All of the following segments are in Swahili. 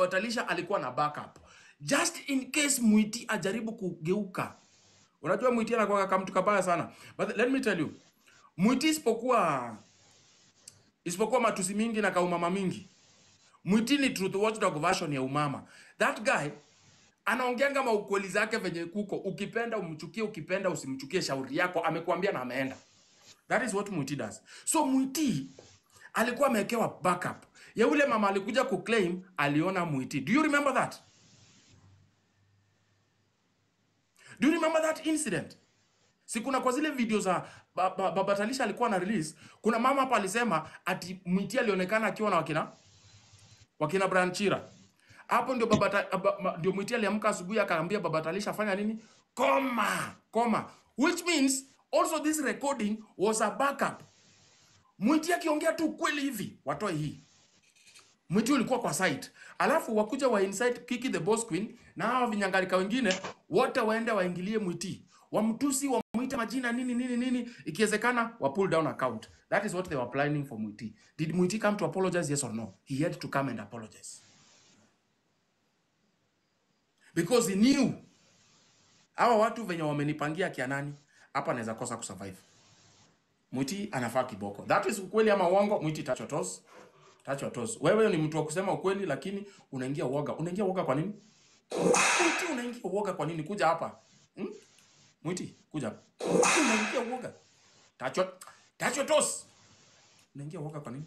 baba Talisha alikuwa na backup just in case Mwiti ajaribu kugeuka. Unajua Mwiti anakuwa kama mtu kabaya sana, but let me tell you, Mwiti isipokuwa isipokuwa matusi mingi na kaumama mingi, Mwiti ni truth watchdog version ya umama. That guy anaongeanga maukweli zake venye kuko, ukipenda umchukie, ukipenda usimchukie, shauri yako. Amekuambia na ameenda. That is what Mwiti does. So Mwiti alikuwa amewekewa backup ya ule mama alikuja kuclaim aliona Mwiti. Do you remember that? Do you remember that incident? Si kuna kwa zile video za ba, ba, Baba Talisha alikuwa na release, kuna mama hapa alisema ati Mwiti alionekana akiwa na wakina wakina Branchira. Hapo ndio baba ndio Mwiti aliamka asubuhi akaambia Baba Talisha fanya nini? Koma, koma. Which means also this recording was a backup. Mwiti akiongea tu kweli hivi, watoe hii. Mwiti ulikuwa kwa site. Alafu wakuja wa inside Kiki the Boss Queen na hawa vinyangalika wengine wote waende waingilie Mwiti. Wamtusi, wamwite majina nini nini nini, ikiwezekana wa pull down account. That is what they were planning for Mwiti. Did Mwiti come to apologize yes or no? He had to come and apologize. Because he knew hawa watu venye wamenipangia kia nani hapa naweza kosa kusurvive. Mwiti anafaa kiboko. That is ukweli ama uongo? Mwiti toes. Touch your toes. Wewe ni mtu wa kusema ukweli lakini unaingia uoga. Unaingia uoga kwa nini? Mwiti unaingia uoga kwa nini? Kuja hapa. Hmm? Mwiti, kuja hapa. Unaingia uoga. Touch your, touch your toes. Unaingia uoga kwa nini?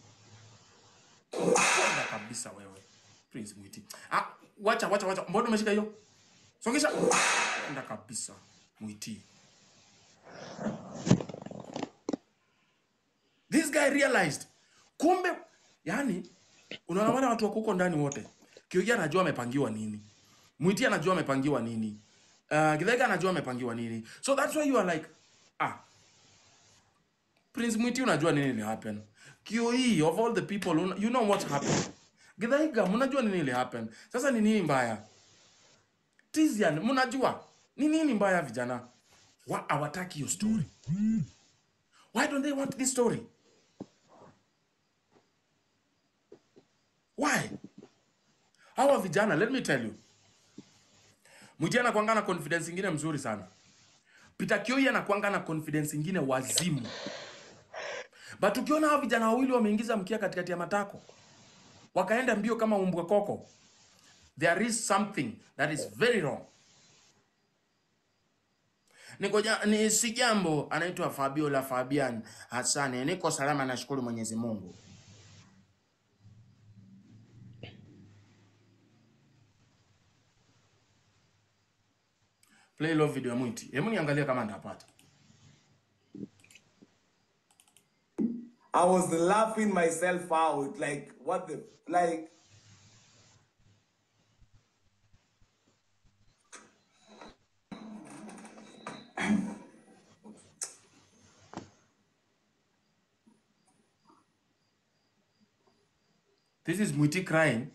Uoga kabisa wewe. Prince Mwiti. Ah, wacha wacha wacha. Mbona umeshika hiyo? Songesha. Uoga kabisa. Mwiti. This guy realized kumbe, yani unaona wale watu wako huko ndani wote, Kiogi anajua amepangiwa nini, Mwiti anajua amepangiwa nini, uh, Githaiga anajua amepangiwa nini, so that's why you are like ah, Prince Mwiti unajua nini ili happen, Kioi of all the people you know what happened, Githaiga mnajua nini ili happen. Sasa ni nini mbaya? Tizian mnajua ni nini mbaya vijana? Wa hawataki hiyo story. Why don't they want this story? Why? Hawa vijana, let me tell you. Mwiti anakuanga na confidence ingine mzuri sana. Peter Kioi anakuanga na confidence ingine wazimu. But ukiona hawa vijana wawili wameingiza mkia katikati ya matako, wakaenda mbio kama umbwa koko, there is something that is very wrong. Niko ni si jambo, anaitwa Fabiola Fabian Hassani. Niko salama, nashukuru Mwenyezi Mungu. Play video ya Mwiti. Hebu niangalie kama nitapata. I was laughing myself out. Like, what the, like, This is Mwiti crying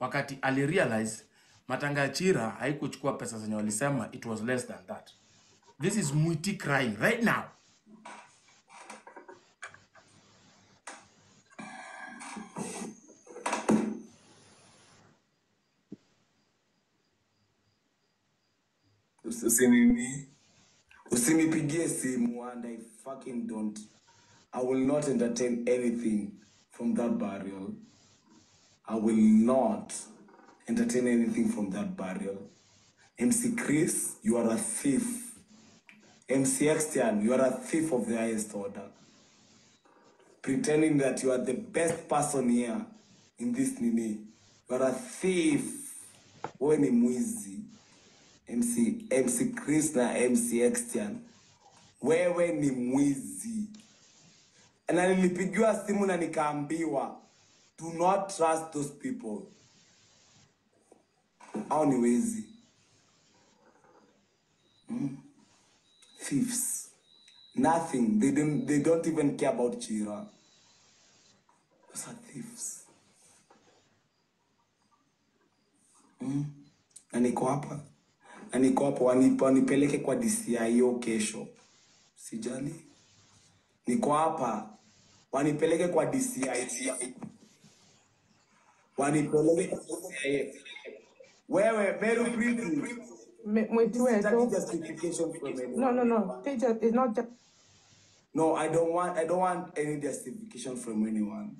wakati alirealize matanga ya Chira haikuchukua pesa zenye walisema it was less than that. This is Mwiti crying right now. usi- usinini, usinipigie simu and I fucking don't. I will not entertain anything from that burial. I will not entertain anything from that burial. MC Chris, you are a thief. MC Extian, you are a thief of the highest order. Pretending that you are the best person here in this nini. You are a thief. Wewe ni mwizi. MC, MC Chris na MC Extian. Wewe ni mwizi. Na nilipigiwa simu na nikaambiwa do not trust those people. Hao ni wezi. Thieves. Nothing. They don't, they don't even care about Chira. Those are thieves. Na niko hapa. Na niko hapa wanipa wanipeleke kwa DCIO kesho. Sijali. Niko hapa. Wanipeleke kwa DCI. wanipeleke CIA. Wewe very pretty. Sitaki wetu. justification from anyone. No, no, no. Teacher, it's not just. No, I don't want I don't want any justification from anyone.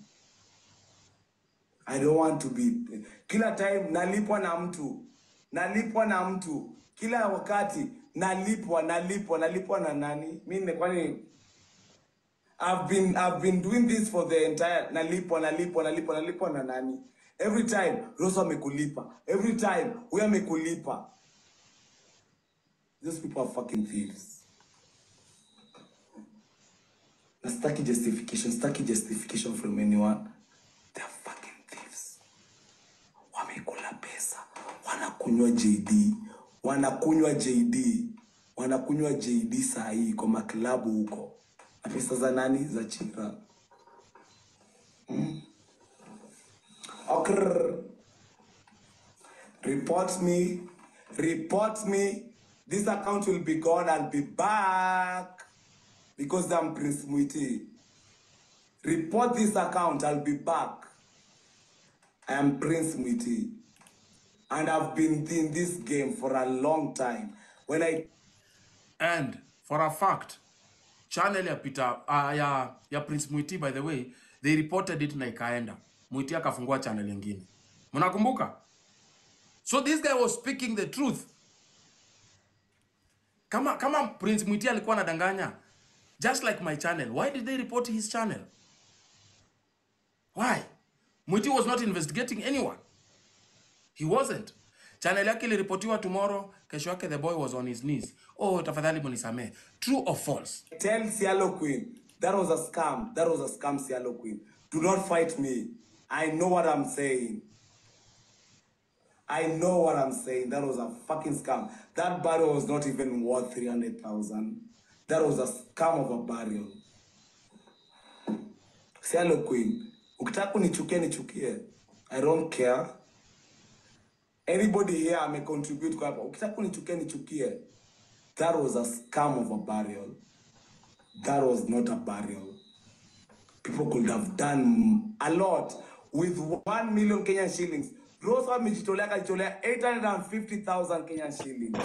I don't want to be kila time nalipwa na mtu. Nalipwa na mtu. Kila wakati nalipwa nalipwa nalipwa na nani? Mimi kwani I've been I've been doing this for the entire nalipwa nalipwa nalipwa nalipwa na nani? Every time Rosa amekulipa. Every time huyo amekulipa. Those people are fucking thieves. Na sitaki justification, sitaki justification from anyone. They are fucking thieves. Wamekula pesa, wanakunywa JD, wanakunywa JD, wanakunywa JD saa hii kwa maklabu huko, na pesa za nani? Za Chira. Okrr. Report me, report me. This account will be gone. I'll be back because I'm Prince Muiti. Report this account. I'll be back. I am Prince Muiti, and I've been in this game for a long time. When I And for a fact, channel ya Peter uh, ya ya Prince Mwiti by the way, they reported it na ikaenda. Mwiti akafungua channel nyingine. Mnakumbuka? So this guy was speaking the truth. Kama kama Prince Mwiti alikuwa anadanganya, just like my channel, why did they report his channel? Why? Mwiti was not investigating anyone. He wasn't. Channel yake iliripotiwa tomorrow, kesho yake the boy was on his knees. Oh, tafadhali munisamee. True or false? tell Cielo Queen that was a scam, that was a scam, Cielo Queen. Do not fight me. I know what I'm saying. I know what I'm saying. That was a fucking scam. That barrel was not even worth 300,000. That was a scam of a barrel. Cielo Queen, ukitaka kunichukia nichukie. I don't care. Anybody here may contribute kwa hapa. Nichukie. That was a scam of a burial. That was not a burial. People could have done a lot with 1 million Kenyan shillings. Rosa amejitolea akajitolea 850,000 Kenyan shillings.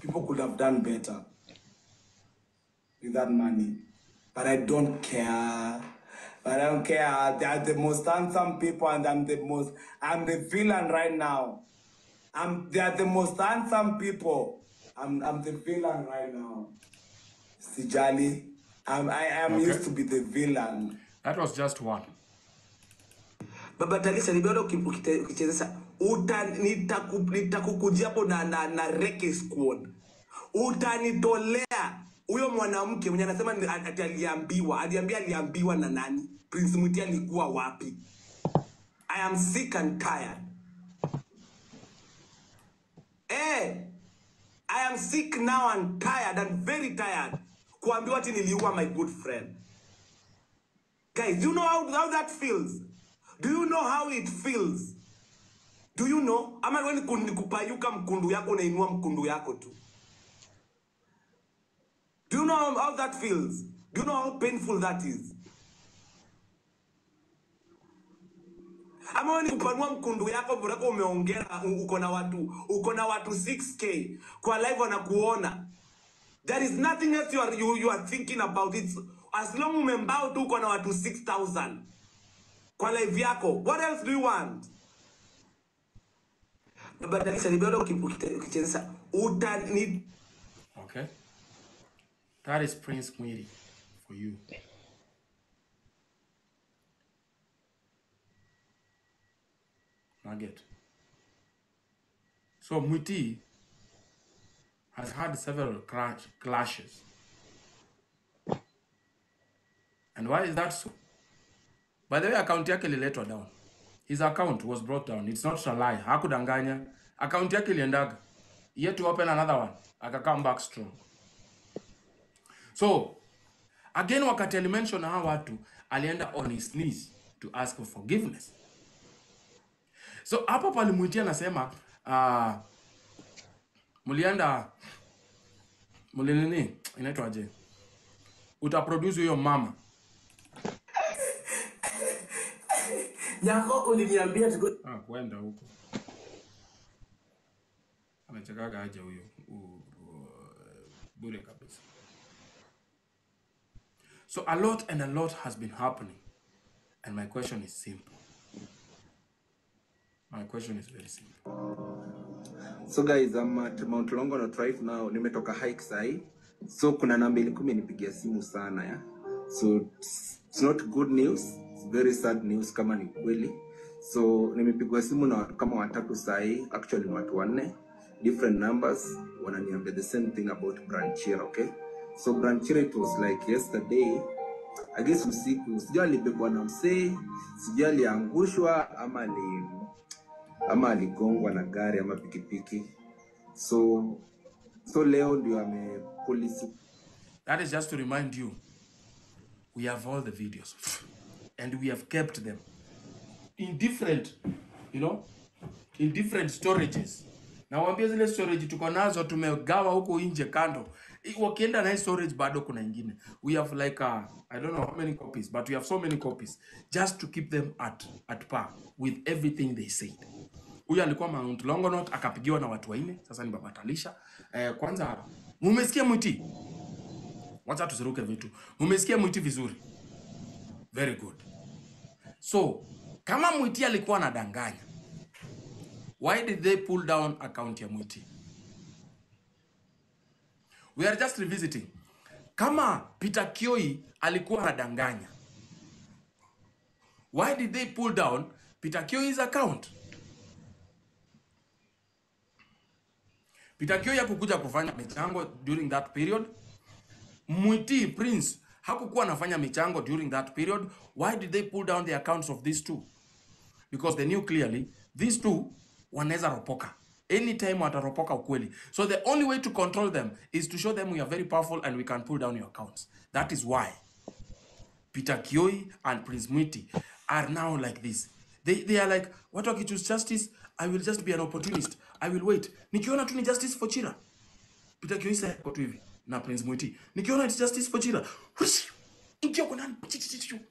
People could have done better with that money. But I don't care. But I don't care. They are the most handsome people, and I'm the most. I'm the villain right now. I'm. They are the most handsome people. I'm. I'm the villain right now. Sijali. I'm. I am Okay. used to be the villain. That was just one. Baba Talisa ni bado uki- ukite- uta nitakukujia hapo na, na, na reke squad. Utanitolea huyo mwanamke mwenye anasema ati aliambiwa aliambia aliambiwa na nani? Prince Mwiti alikuwa wapi? I am sick and tired. Eh I am sick now and tired and very tired. Kuambiwa ati niliua my good friend. Guys, you know how, how that feels? Do you know how it feels? Do you know? Ama wewe ni ku- ni kupayuka mkundu yako unainua mkundu yako tu. Do you know how that feels? Do you know how painful that is? Ama wewe ni kupanua mkundu yako burako umeongera uko na watu uko na watu 6k kwa live wanakuona. There is nothing else you are, you, you are thinking about it. As long umembao tu uko na watu 6000 kwa live. What else do you want? Badalisha ni bado uki- uta ni Okay? That is Prince Mwiri for you. Nugget. So Mwiti has had several clash, clashes. And why is that so? By the way, account yake ililetwa down. His account was brought down. It's not a lie. Hakudanganya. Account yake iliendaga. He had to open another one. Aka come back strong. So, again wakati alimention hawa watu, alienda on his knees to ask for forgiveness. So, hapo palimuitia nasema, uh, mulinini, mlinini, inaitwaje? Utaproduce huyo mama. Nyako uliniambia tuko Ah, kwenda huko. Anachakaga aje huyo. Bure kabisa. So a lot and a lot has been happening. And my question is simple. My question is very simple. So guys, I'm at Mount Longonot right now. Nimetoka hike sai. So kuna namba ilikuwa imenipigia simu sana ya. So it's, it's not good news. Very sad news kama ni kweli. So nimepigwa simu na watu kama watatu sahi. Actually ni watu wanne. Different numbers. Wananiambia the same thing about Branchira, okay? So Branchira it was like yesterday. I guess usiku. Sijui alibebwa na msee. Sijui aliangushwa ama ali ama aligongwa na gari ama pikipiki so so leo ndio ame polisi That is just to remind you, we have all the videos and we have kept them in different, you know, in different storages. Nawambia zile storage tuko nazo tumegawa huko nje kando. Wakienda na storage bado kuna ingine. We have like a, I don't know how many copies, but we have so many copies just to keep them at at par with everything they said. Huyu alikuwa Mount Longonot akapigiwa na watu wanne, sasa ni Baba Talisha. Eh, kwanza mumesikia mwiti? Wacha tusiruke vitu. Mumesikia mwiti vizuri? Very good. So, kama mwiti alikuwa anadanganya, why did they pull down account ya mwiti? We are just revisiting. Kama Peter Kioi alikuwa anadanganya, why did they pull down Peter Kioi's account? Peter Kioi hakukuja kufanya michango during that period. Mwiti Prince hakukuwa anafanya michango during that period. Why did they pull down the accounts of these two? Because they knew clearly these two wanaweza ropoka anytime wataropoka ukweli. So the only way to control them is to show them we are very powerful and we can pull down your accounts. That is why Peter Kioi and Prince Mwiti are now like this. They, they are like, watu wakichoose justice, I will just be an opportunist. I will wait. Nikiona tu ni justice for Chira. Peter Kioi sasa hivi na Prince Mwiti. Nikiona it's justice. Hush! Ingia kwa chi.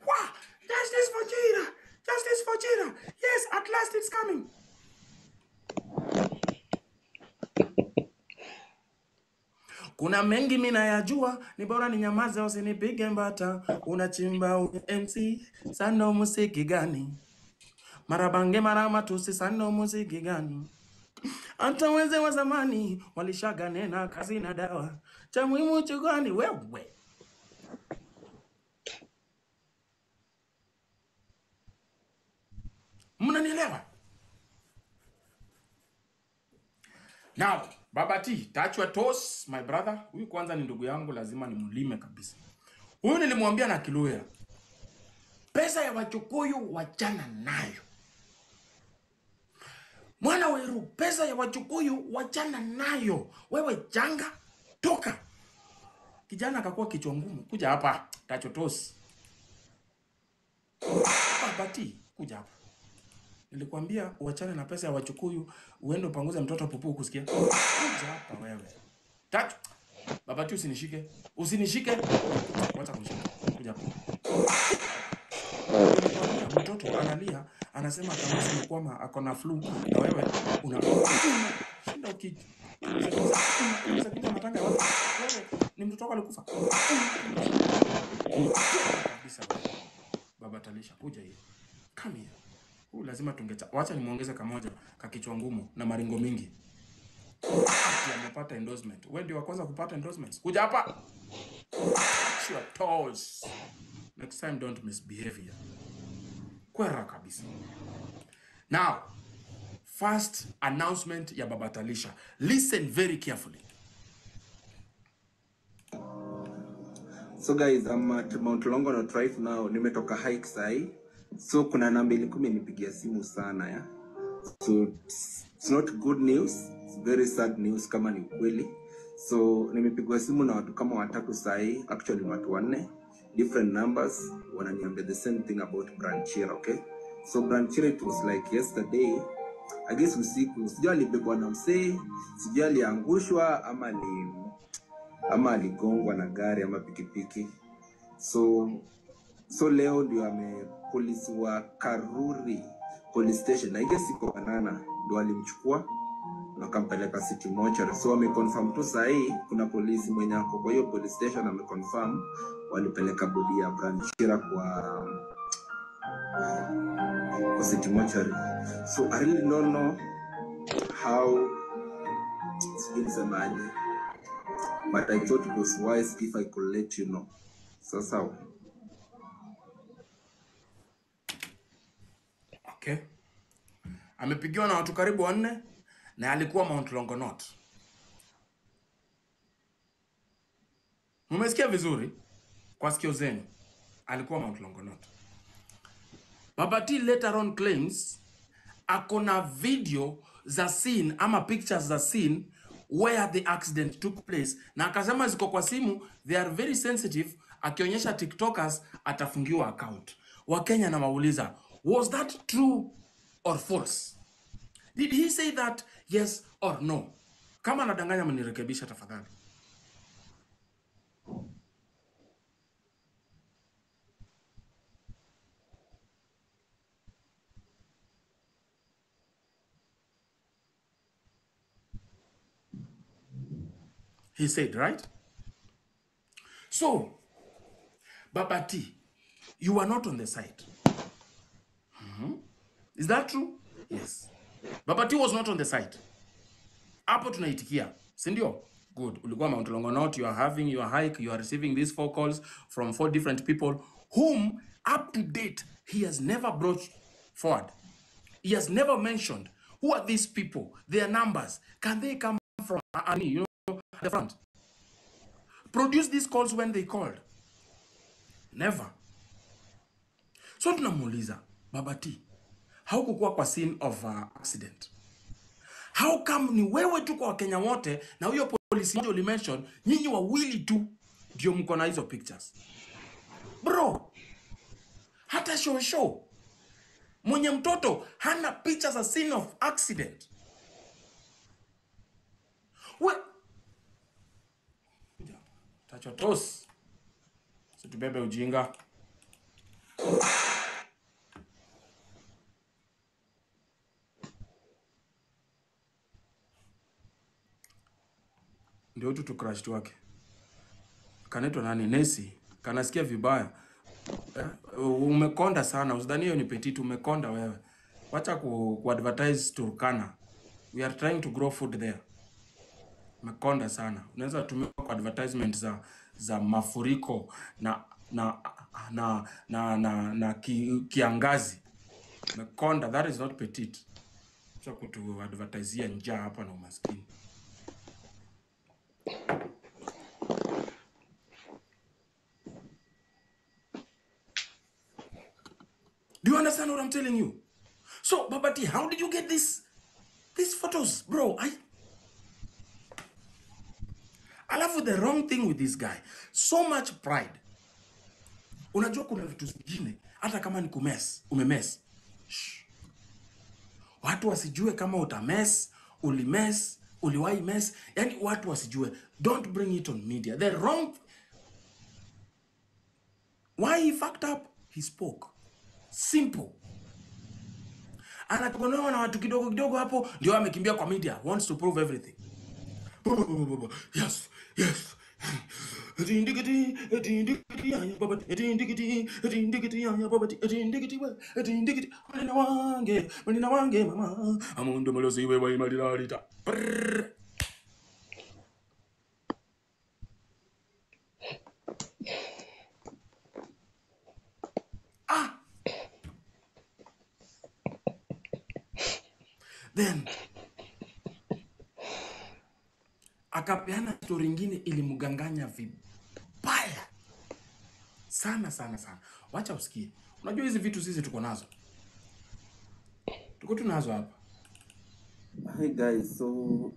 Wah! Justice for Chira. Justice for Chira. Yes, at last it's coming. Kuna mengi mimi nayajua, ni bora ninyamaze usinipige mbata. Unachimba MC, sando musiki gani? Marabange mara matusi, sando musiki gani? Hata wenze wa zamani walishaga nena kazi na dawa, cha muhimu chugani wewe. Mnanielewa? Now, Baba T, your toes, my brother. Huyu kwanza ni ndugu yangu, lazima nimlime kabisa. Huyu nilimwambia na Kiluya, pesa ya Wachukuyu wachana nayo. Mwana weru, pesa ya Wachukuyu wachana nayo. Wewe janga, toka. Kijana akakuwa kichwa ngumu, kuja hapa, tachotosi toes. Kuja hapa. Nilikwambia uachane na pesa ya Wachukuyu, uende upanguze mtoto pupu kusikia. Kuja hapa wewe. Tatu. babati, usinishike. Usinishike. Wacha kunishika. Kuja hapa. Mtoto analia, anasema kama kwamba ako na flu na wewe una shinda ukiji matanga. Wewe ni mtoto wako alikufa. Kabisa. Baba Talisha kuja hiyo Come here. Huu lazima tungecha. Wacha nimuongeze kamoja kakichwa ngumu na maringo mingi. Amepata endorsement. Wewe ndio wa kwanza kupata endorsements. Kuja hapa. Your toes. Next time don't misbehave here. Kwera kabisa. Now, first announcement ya Baba Talisha. Listen very carefully. so guys I'm at Mount Longonot right now nimetoka hike sai. so kuna namba ilikuwa imenipigia simu sana ya so it's, not good news it's very sad news kama ni ukweli so nimepigwa simu na watu kama watatu sai, actually watu wanne different numbers wananiambia the same thing about Branchira okay? So Branchira it was like yesterday I guess usiku sijui alibebwa na msee sijui aliangushwa ama ali ama aligongwa na gari ama pikipiki. So so leo ndio ame karuri police station. Ile siko banana ndio alimchukua na akampeleka city mortuary so wameconfirm tu sahii kuna polisi mwenye ako kwa hiyo police station ameconfirm. Walipeleka bodi ya branchira kwa kwa city mortuary so i really don't know how sijui nisemaje but i thought it was wise if i could let you know. So sawa. Okay. Amepigiwa na watu karibu wanne na alikuwa Mount Longonot. Mmesikia vizuri kwa sikio zenu, alikuwa Mount Longonot. Baba T later on claims ako na video za scene ama pictures za scene where the accident took place, na akasema ziko kwa simu, they are very sensitive. Akionyesha TikTokers atafungiwa account. Wakenya na wauliza, was that true or false? Did he say that yes or no? Kama anadanganya mnirekebisha tafadhali. He said, right? So, Baba T, you are not on the side. Mm -hmm. Is that true? Yes. Baba T was not on the site. Hapo tunaitikia, si ndio? Good. Ulikuwa Mount Longonot, you are having your hike, you are receiving these four calls from four different people whom up to date he has never brought forward. He has never mentioned who are these people, their numbers. Can they come from any, you know, the front? Produce these calls when they called. Never. So tunamuuliza Baba T, haukukuwa kwa scene of uh, accident. How come ni wewe tu kwa Wakenya wote na huyo polisi mmoja ulimention, nyinyi wawili tu ndio mko na hizo pictures? Bro, hata show show mwenye mtoto hana picha za scene of accident. We tachotos, situbebe ujinga. Ndio tu tu crash wake. Kanaitwa nani? Nesi. Kanasikia vibaya. Eh, umekonda sana. Usidhani hiyo ni petit umekonda wewe. Wacha ku, ku advertise Turkana. We are trying to grow food there. Umekonda sana. Unaweza tumia kwa advertisement za za mafuriko na na na na, na, na ki, kiangazi. Umekonda. That is not petit acha kutu advertise njaa hapa na umaskini Do you understand what I'm telling you? So, Babati, how did you get this these photos, bro? I I love the wrong thing with this guy, so much pride. Unajua kuna vitu zingine hata kama ni kumes, umemes. Watu wasijue kama utames, ulimes, uliwahi mes, yani watu wasijue. Don't bring it on media. The wrong why he fucked up, he spoke. Simple. Anatukonoa na watu kidogo kidogo hapo, ndio amekimbia kwa media, wants to prove everything. Yes, yes. Malina wange, malina wange mama, amundo mulozi wewe wa imalila alita. Then akapeana stori ingine ilimganganya vibaya sana sana sana. Wacha usikie. Unajua hizi vitu sisi tuko nazo, tuko tunazo hapa. Hi guys, so uh,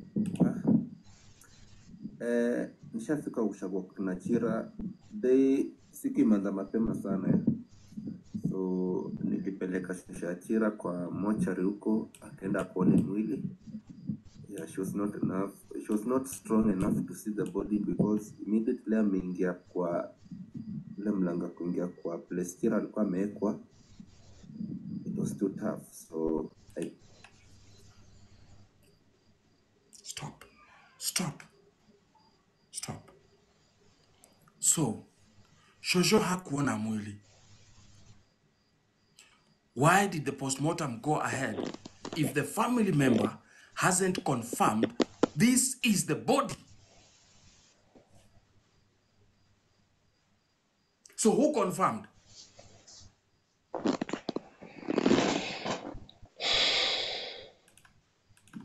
eh, nishafika ushago tunachira day siku imeanza mapema sana. So nilipeleka Shachira kwa mochari huko, akaenda kuone mwili. Yeah, she was not enough. She was not strong enough to see the body because immediately ameingia kwa ule mlanga kuingia kwa plestira alikuwa amewekwa, it was too tough so I, Stop. Stop. Stop. So, Shosho hakuona mwili. Why did the postmortem go ahead if the family member hasn't confirmed this is the body? So who confirmed?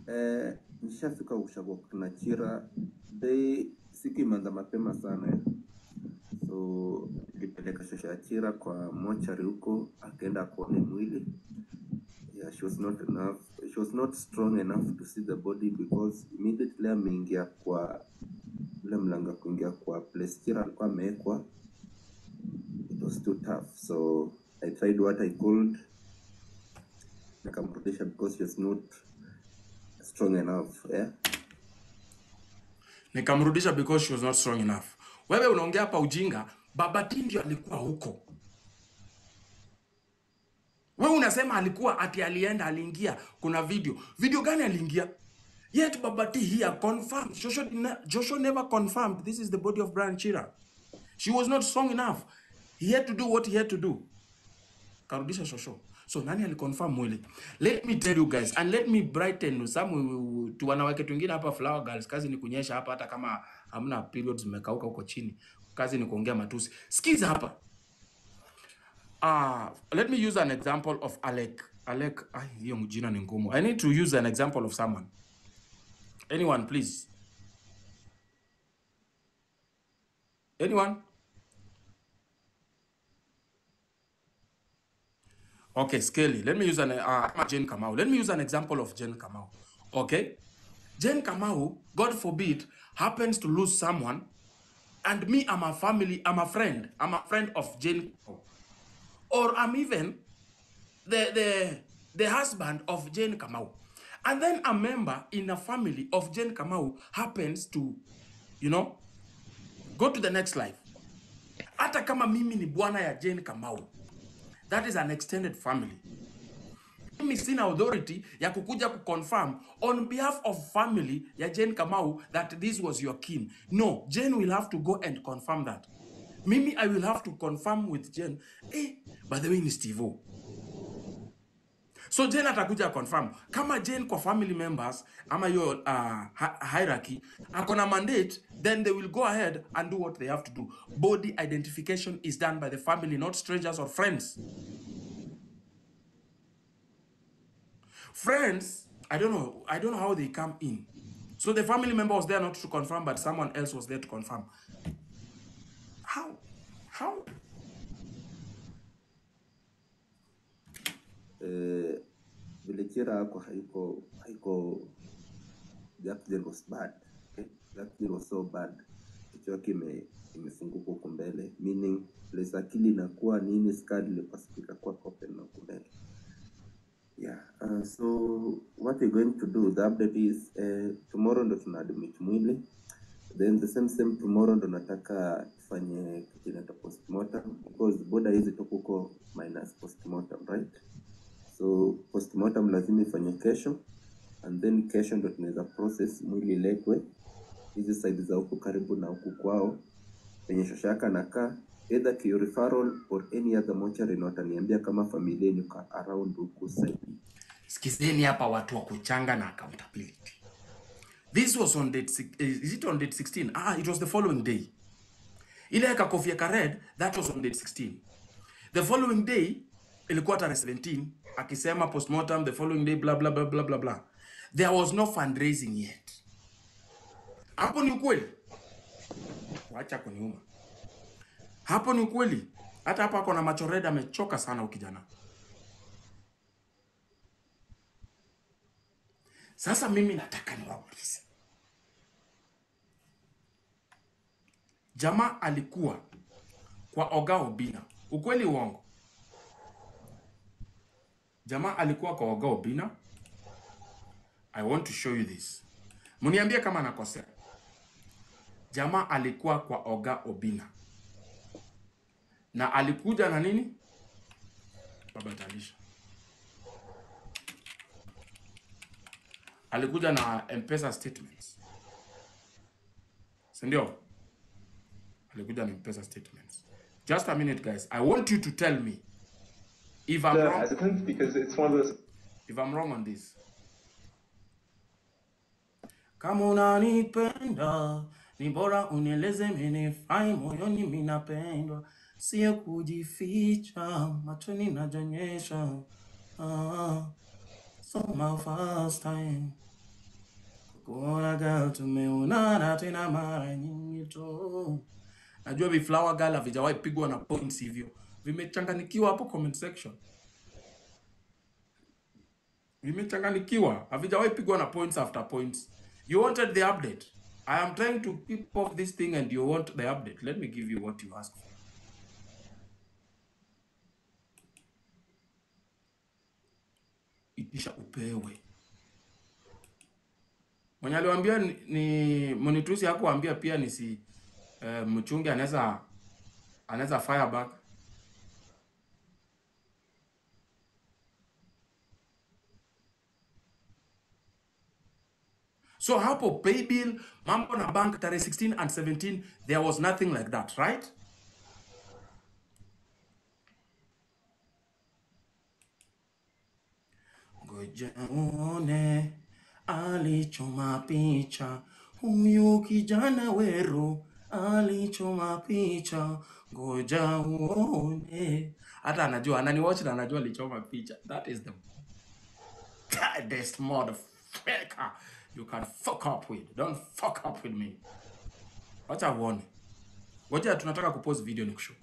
Eh, Chira they mapema sana. So nilipeleka shosha Achira kwa mochari huko, akaenda kuone mwili. Yeah, she was not enough she was not strong enough to see the body because immediately ameingia kwa ule mlango kuingia kwa place Chira alikuwa amewekwa. It was too tough. So I tried what I could. Nikamrudisha because she was not strong enough yeah. Nikamrudisha because she was not strong enough. Wewe unaongea hapa ujinga, Babati ndio alikuwa huko. Wewe unasema alikuwa ati alienda aliingia, kuna video. Video gani aliingia? Yet Babati here confirmed. Joshua, Joshua never confirmed this is the body of Brian Chira. She was not strong enough. He had to do what he had to do. Karudisha Shosho. So nani aliconfirm mwili? Let me tell you guys and let me brighten some tu wanawake wengine hapa flower girls. Kazi ni kunyesha hapa hata kama hamna periods zimekauka huko chini. Kazi ni kuongea matusi. Sikiza hapa. Ah, Uh, let me use an example of Alec. Alec, ah, hiyo jina ni ngumu. I need to use an example of someone. Anyone, please. Anyone? Okay, Skelly. Let me use an uh, Jane Kamau. Let me use an example of Jane Kamau. Okay, Jane Kamau, God forbid, happens to lose someone, and me, I'm a family, I'm a friend, I'm a friend of Jane, Kamau. or I'm even the the the husband of Jane Kamau, and then a member in a family of Jane Kamau happens to, you know, go to the next life. Hata kama mimi ni bwana ya Jane Kamau, that is an extended family. Mimi sina authority ya kukuja kuconfirm on behalf of family ya Jane Kamau that this was your kin. No, Jane will have to go and confirm that. Mimi I will have to confirm with Jane. Eh, by the way ni Steve O. So Jane atakuja confirm kama Jane kwa family members ama hiyo uh, hi- hierarchy ako na mandate, then they will go ahead and do what they have to do. Body identification is done by the family, not strangers or friends. Friends, I don't know, I don't know how they come in. So the family member was there not to confirm, but someone else was there to confirm. How? How? Eh, vile Chira yako haiko haiko that was bad okay? that was so bad kichwa kime ime imefunguka huko mbele meaning place akili inakuwa nini skull ilipasifika kwa open na huko mbele yeah uh, so what we're going to do the update is uh, tomorrow ndo tuna admit mwili then the same same tomorrow ndo nataka tufanye kitu inaitwa postmortem because boda hizi tuko huko minus postmortem right so postmortem lazima ifanye kesho and then kesho ndo tunaweza process mwili iletwe hizi side za huku karibu na huku kwao penye shoshaka nakaa either Kio referral or any other mortuary na wataniambia kama familia yenyu ka around huku side Sikizeni hapa watu wa kuchanga na accountability. This was on date, eh, is it on date 16? Ah, it was the following day. Ile ya kakofia ka red, that was on date 16. The following day, ilikuwa tarehe 17, akisema postmortem, the following day, bla bla bla bla bla bla. There was no fundraising yet. Hapo ni ukweli. Wacha kuniuma. Hapo ni ukweli. Hata hapa ako na macho red, amechoka sana ukijana. Sasa mimi nataka niwaulize, jamaa alikuwa kwa Oga Obina, ukweli uongo? Jamaa alikuwa kwa Oga Obina. I want to show you this, mniambie kama nakosea. Jamaa alikuwa kwa Oga Obina. Na alikuja na nini? Baba talisha alikuja na M-Pesa statements. Si ndio? Alikuja na M-Pesa statements. Just a minute guys. I want you to tell me if i'm wrong hesitant because it's one of those if i'm wrong on this. Kama unanipenda ni bora unieleze menefai moyoni minapendwa sio kujificha machoni najonyesha. Ah, so my first time. Kuona girl tumeonana tena mara nyingi tu. Najua Biflower girl havijawahi pigwa na points hivyo vimechanganikiwa hapo comment section. Vimechanganikiwa. Havijawahi pigwa na points after points. You wanted the update. I am trying to keep off this thing and you want the update. Let me give you what you asked for. Itisha upewe. Mwenye aliwambia ni, ni monitusi hakuambia pia nisi eh, mchungi anaweza anaweza fire back so hapo paybill mambo na bank tarehe 16 and 17 there was nothing like that right? Ngoja uone alichoma picha. Huyu kijana weru alichoma picha. Ngoja uone. Hata anajua ananiwatch na anajua alichoma picha. That is the baddest motherfucker you can fuck up with. Don't fuck up with me. Wacha uone. Ngoja tunataka kupost video ni kushow.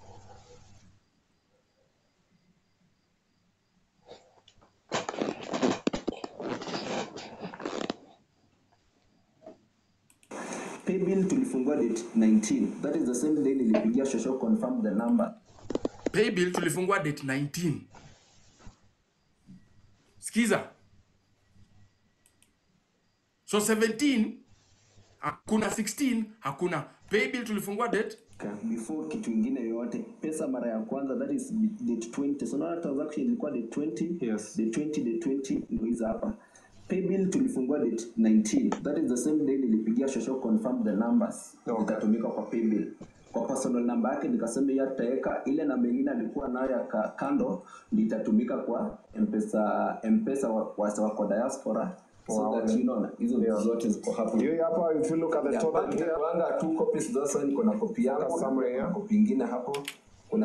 Paybill tulifungua date 19 that is the same day nilipigia shosho confirm the number. Paybill tulifungua date 19 sikiza so 17 hakuna 16 hakuna. Paybill tulifungua date? Before kitu ingine yoyote. Pesa mara ya kwanza that is date 20 so na transaction ilikuwa date 20 Yes. date 20 date 20 ndio hizo hapa. Paybill tulifungua date 19 that is the same day nilipigia shosho confirm the numbers. Okay. zitatumika kwa paybill kwa personal namba yake nikasema hiyo ataweka ile namba ingine alikuwa nayo ya ka- kando ndio itatumika kwa mpesa mpesa wa- wa, wa, wa diaspora so that you know hizo vitu zote ziko hapo you hapa if you look at the Yeah, total here itakuanga two copies sasa niko na copy yangu Kuna copy hapo.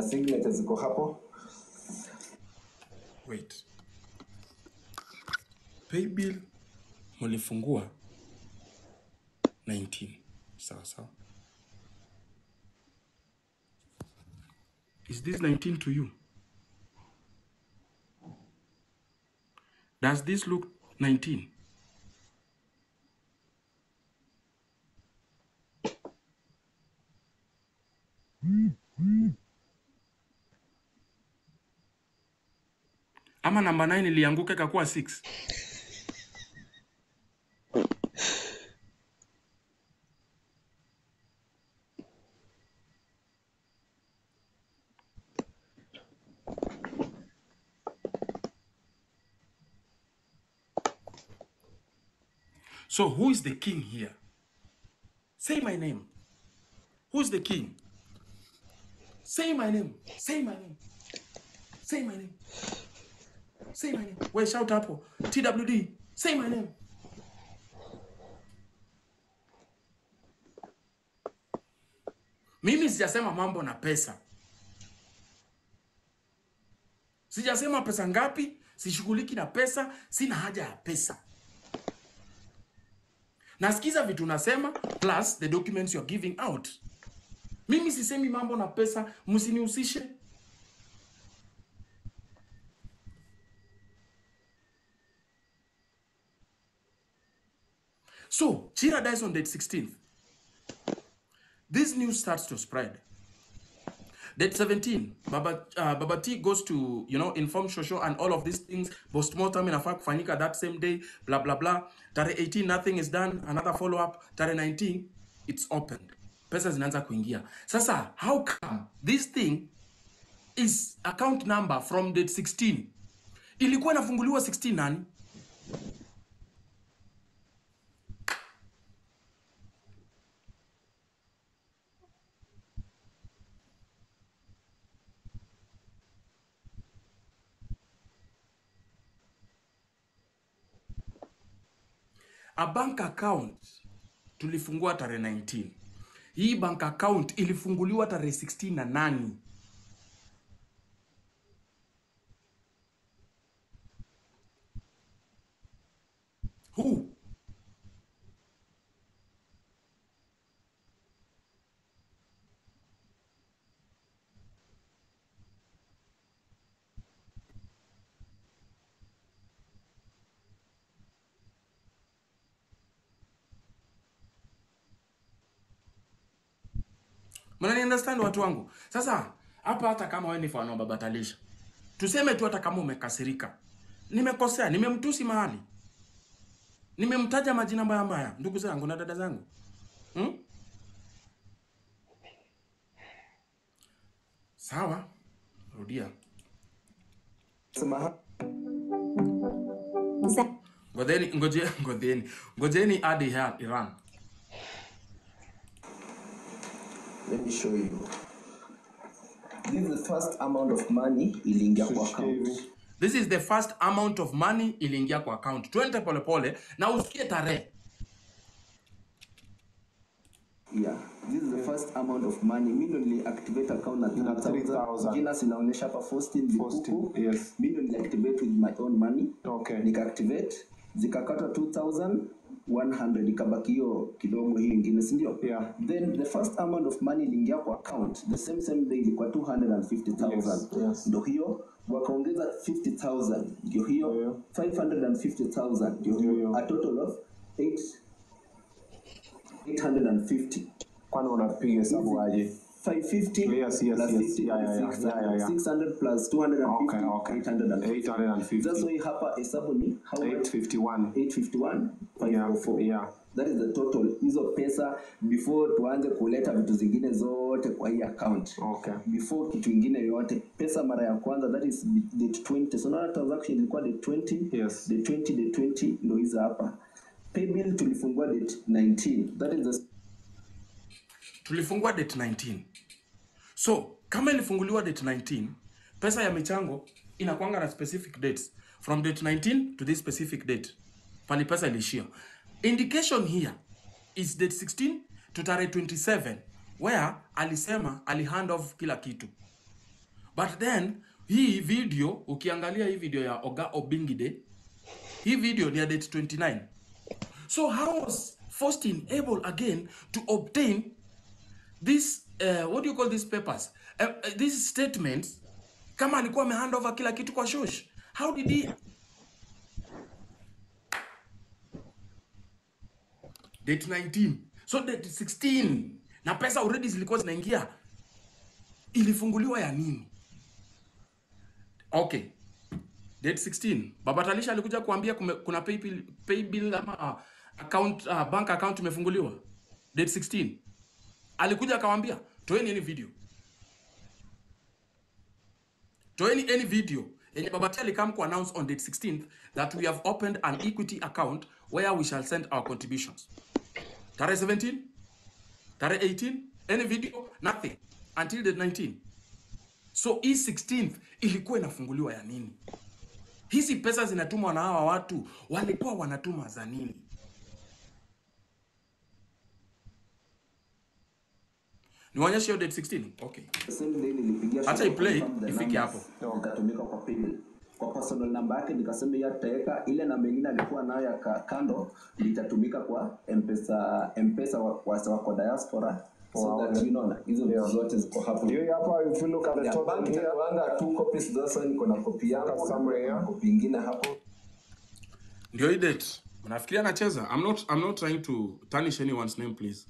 Signature ziko hapo. Wait. Paybill mulifungua 19 sawa sawa. Is this 19 to you? Does this look 19 ama namba 9 ilianguka ikakuwa 6 So who is the king here? Say my name. Who's the king? Say my name. Say my name. Say my name. Say my name. Wait, shout hapo. TWD. Say my name. Mimi sijasema mambo na pesa. Sijasema pesa ngapi, sishughuliki na pesa, sina haja ya pesa. Nasikiza vitu unasema plus the documents you're giving out. Mimi sisemi mambo na pesa, msinihusishe. So, Chira dies on date 16th. This news starts to spread. Date 17, Baba, uh, Baba T goes to, you know, inform Shosho and all of these things. Postmortem inafaa kufanyika that same day, blah, blah, blah. Tarehe 18, nothing is done. Another follow-up. Tarehe 19, it's opened. Pesa zinaanza kuingia. Sasa, how come this thing is account number from date 16 ilikuwa inafunguliwa 16 nani? A bank account tulifungua tarehe 19 hii bank account ilifunguliwa tarehe 16 na nani who mnani understand watu wangu? Sasa hapa hata kama wewe ni fano wa baba talisha tuseme tu hata kama umekasirika. Nimekosea nimemtusi mahali. Nimemtaja majina mbaya mbaya ndugu zangu na dada zangu. Hmm? sawa rudia. Sema Ngojeni, ngojeni ngojeni ngojeni hadi ya Iran Let me show you. This is the first amount of money iliingia kwa account. This is the first amount of money iliingia kwa account. Twende polepole na usikie tarehe. Yeah. This is the first amount of money. Mimi niliactivate account na 3000. Jina sinaonyesha hapa Faustin Vikuku. Yes. Mimi niliactivate with my own money. Okay. Nikaactivate zikakata 2000 100 ikabakio kidogo hii ingine si ndio? Yeah. Then the first amount of money iliingia kwa account the same same day ilikuwa 250,000. Yes, yes. Ndio hiyo wakaongeza 50,000 ndio hiyo yeah. 550,000 ndio hiyo yeah. a total of 8 850. Kwani unapiga hesabu aje? 550 Yes, yes, plus yes. 50 Yeah, yeah, yeah. 600. Yeah, yeah, yeah. 600 plus 250 Okay, okay. 850 850. that's why hapa hesabu ni how 851 851 504 yeah. that is the total hizo pesa before tuanze kuleta vitu zingine zote kwa hii account Okay. before kitu ingine yote pesa mara ya kwanza that is date 20 so naona transaction ilikuwa date 20 Yes. date 20 date 20 ndio hizo hapa paybill tulifungua date 19 that is the tulifungua date 19 so kama ilifunguliwa date 19 pesa ya michango inakuanga na specific dates. From date 19 to this specific date pali pesa ilishia indication here is date 16 to tarehe 27 where alisema ali hand off kila kitu. But then hii video ukiangalia hii video ya oga obingide hii video ni ya date 29 so how was faustin able again to obtain this uh, what do you call these papers? Uh, uh, these statements kama alikuwa amehand over kila kitu kwa shush how did he date 19 so date 16 na pesa already zilikuwa zinaingia. Ilifunguliwa ya nini? Okay. Date 16 baba talisha alikuja kuambia kume, kuna pay bill, pay bill ama uh, account uh, bank account imefunguliwa? Date 16 alikuja akawambia toeni any video. Toeni any video. Yenye babati alikam ku announce on date 16th that we have opened an equity account where we shall send our contributions. Tarehe 17 tarehe 18 any video? Nothing. Until the 19 so hii 16th ilikuwa inafunguliwa ya nini? Hizi pesa zinatumwa na hawa watu. Walikuwa wanatuma za nini niwaonyeshe hiyo date 16 okay. Same day nilipigia Acha iplay, ifike hapo. Nikatumika kwa paybill kwa personal number yake nikasema ya ataweka ile namba ingine alikuwa nayo ya kando litatumika kwa mpesa mpesa wa- wa kwa diaspora. So that you know hizo ndio. zote ziko hapo. Hiyo hapa if you look at the top total bank itakuanga two copies sasa niko na copy yangu. Somewhere ya copy nyingine hapo. Ndio hii date. Mnafikiria anacheza? I'm not, I'm not trying to tarnish anyone's name please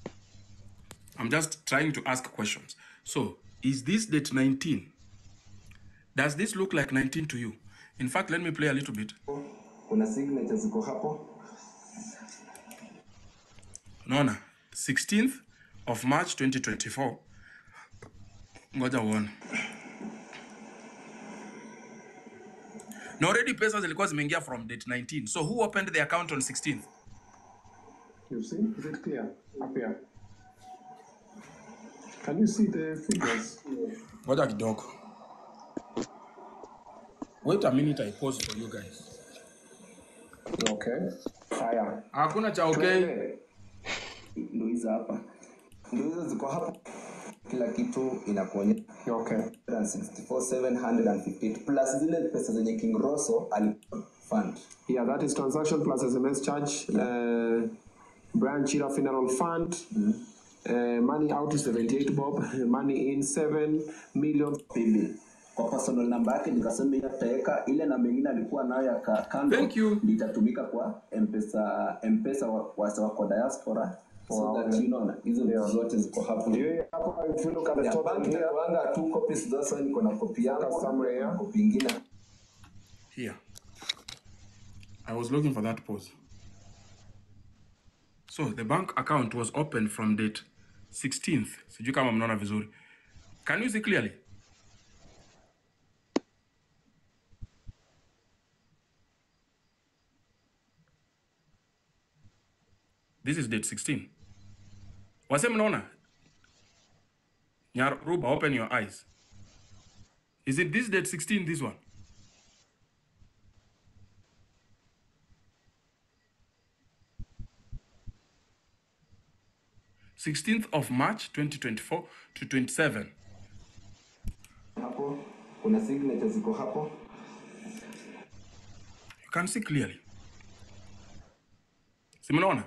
I'm just trying to ask questions. So is this date 19 does this look like 19 to you? In fact let me play a little bit. Kuna signature ziko hapo? Unaona 16th of march 2024 ngoja uone. Na already pesa zilikuwa zimeingia from date 19 so who opened the account on 16th You see? Is it clear? Up here. Can you see the figures? ngoja kidogo wait a minute i pause for you guys Okay. Haya. hakuna cha okay. Ndio hizo hapa, ndio hizo ziko hapa, kila kitu inakuonyesha Okay. 164,758 plus zile pesa zenye King Rosso alifund. Yeah, that is transaction plus SMS charge. Yeah. Uh, branch Chira Funeral Fund. Uh, money out is 78 bob. Money in 7 million. Paybill. Kwa personal number yake nikasema ataweka ile namba ingine alikuwa nayo ya ka- kando Thank you. ndio kwa M-Pesa M-Pesa wa- wasa wako diaspora so that you know hizo zote ziko hapo. Hapo, kama Ya top sasa niko na copy yangu Somewhere, yeah. na copy ingine here i was looking for that pause so the bank account was opened from date 16th sijui kama mnaona vizuri. Can you see clearly? This is date 16 wase mnaona? Nyaruba open your eyes. Is it this date 16 this one Sixteenth of March 2024 to 27. hapo kuna signature ziko hapo You can see clearly. Si mnaona?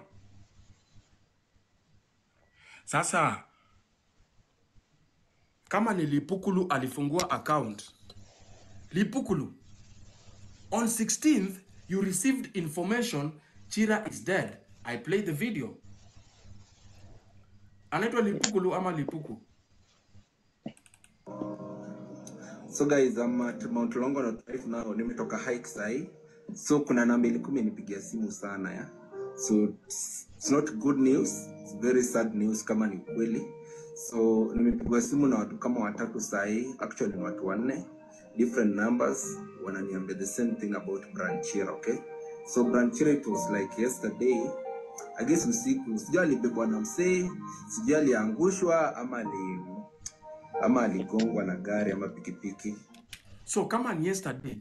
Sasa kama ni Lipukulu alifungua account. Lipukulu on 16th you received information Chira is dead. I played the video. Anaitwa Lipukulu ama Lipuku? So guys, I'm at Mount Longonot right now. Nimetoka hike sahi. So kuna namba ilikuwa imenipigia simu sana ya. So it's, not good news. It's very sad news kama ni kweli. So nimepigwa simu na watu kama watatu sahi. Actually ni watu wanne. Different numbers wananiambia the same thing about Branchira, okay? So Branchira it was like yesterday. I guess usiku. Sijui alibebwa na msee, sijui aliangushwa ama ali ama aligongwa na gari ama pikipiki. So kama ni yesterday